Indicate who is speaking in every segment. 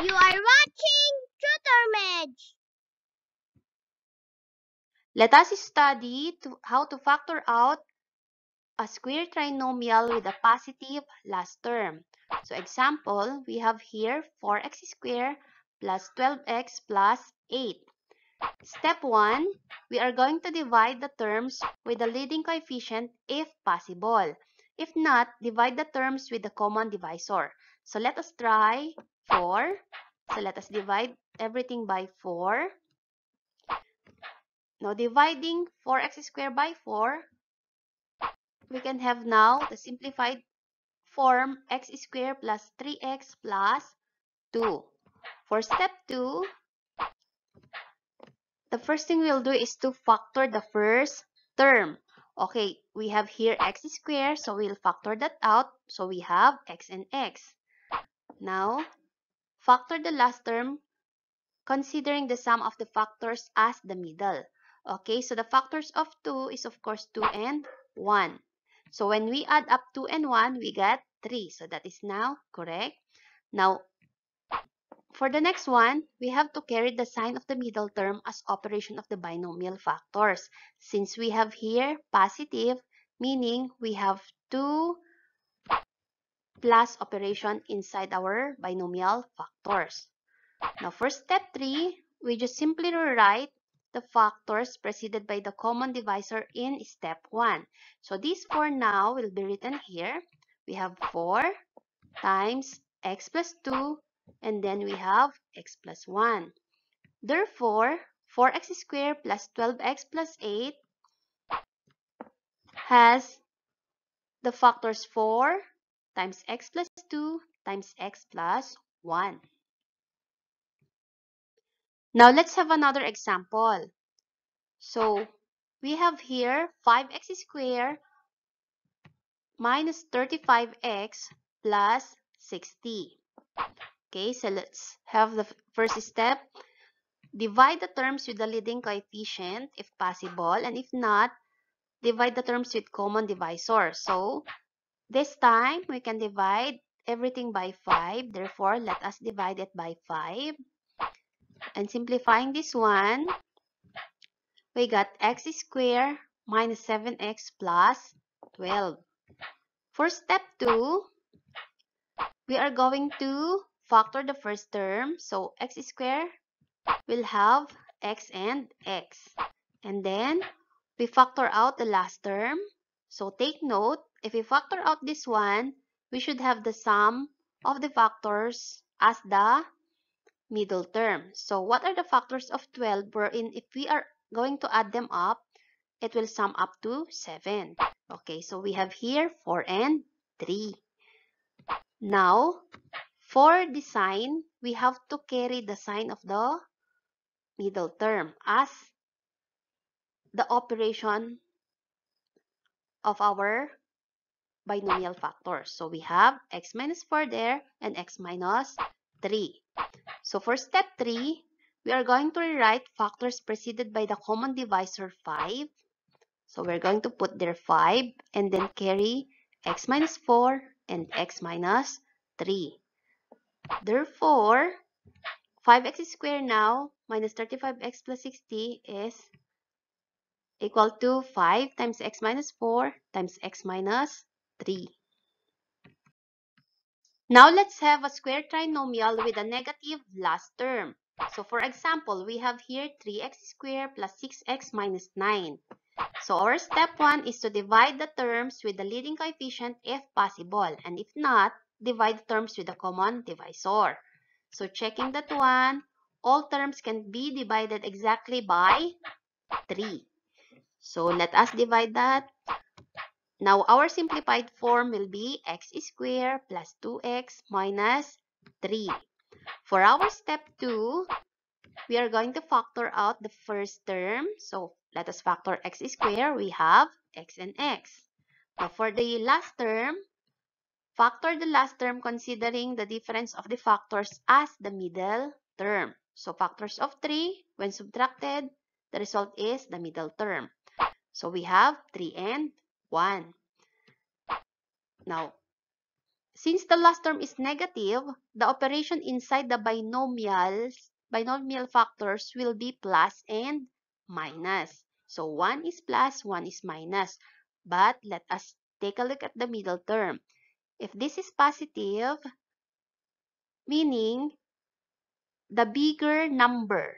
Speaker 1: You are watching Tutor Mej.
Speaker 2: Let us study to, how to factor out a square trinomial with a positive last term. So example, we have here 4x squared plus 12x plus 8. Step 1, we are going to divide the terms with the leading coefficient if possible. If not, divide the terms with the common divisor. So let us try 4. So let us divide everything by 4. Now dividing 4x squared by 4, we can have now the simplified form x squared plus 3x plus 2. For step 2, the first thing we'll do is to factor the first term. Okay, we have here x squared, so we'll factor that out. So we have x and x. Now, factor the last term considering the sum of the factors as the middle. Okay, so the factors of 2 is of course 2 and 1. So when we add up 2 and 1, we get 3. So that is now correct. Now, for the next one, we have to carry the sign of the middle term as operation of the binomial factors. Since we have here positive, meaning we have 2 plus operation inside our binomial factors. Now for step 3, we just simply rewrite the factors preceded by the common divisor in step 1. So these 4 now will be written here. We have 4 times x plus 2 and then we have x plus 1. Therefore, 4x squared plus 12x plus 8 has the factors 4 times x plus 2 times x plus 1. Now let's have another example. So we have here 5x squared minus 35x plus 60. Okay, so let's have the first step. Divide the terms with the leading coefficient if possible and if not, divide the terms with common divisor. So this time we can divide everything by 5. Therefore, let us divide it by 5. And simplifying this one, we got x squared minus 7x plus 12. For step 2, we are going to factor the first term. So x squared will have x and x. And then we factor out the last term. So take note, if we factor out this one, we should have the sum of the factors as the middle term. So what are the factors of 12 wherein if we are going to add them up, it will sum up to 7. Okay, so we have here 4 and 3. Now, for the sign, we have to carry the sign of the middle term as the operation of our binomial factors. So we have x minus 4 there and x minus 3. So for step 3, we are going to rewrite factors preceded by the common divisor 5. So we're going to put there 5 and then carry x minus 4 and x minus 3. Therefore, 5x squared now minus 35x plus 60 is equal to 5 times x minus 4 times x minus 3. Now let's have a square trinomial with a negative last term. So for example, we have here 3x squared plus 6x minus 9. So our step 1 is to divide the terms with the leading coefficient if possible. And if not, divide terms with a common divisor. So checking that one, all terms can be divided exactly by 3. So let us divide that. Now our simplified form will be x squared plus 2x minus 3. For our step 2, we are going to factor out the first term. So let us factor x squared. We have x and x. Now for the last term, factor the last term considering the difference of the factors as the middle term. So factors of 3, when subtracted, the result is the middle term. So we have 3 and 1. Now, Since the last term is negative, the operation inside the binomials, binomial factors will be plus and minus. So 1 is plus, 1 is minus. But let us take a look at the middle term. If this is positive, meaning the bigger number,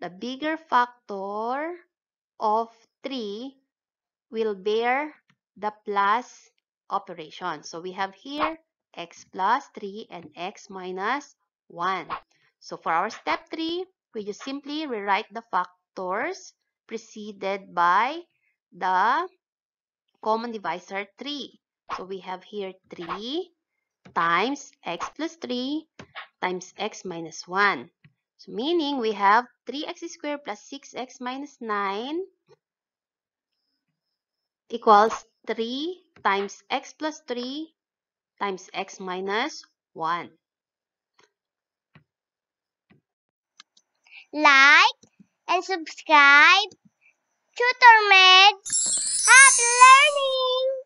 Speaker 2: the bigger factor of 3 will bear the plus operation. So we have here x plus 3 and x minus 1. So for our step 3, we just simply rewrite the factors preceded by the common divisor 3. So we have here 3 times x plus 3 times x minus 1. So meaning we have 3x squared plus 6x minus 9 equals 3 times x plus 3 times x minus 1.
Speaker 1: Like and subscribe. Tutor Mej. Happy learning!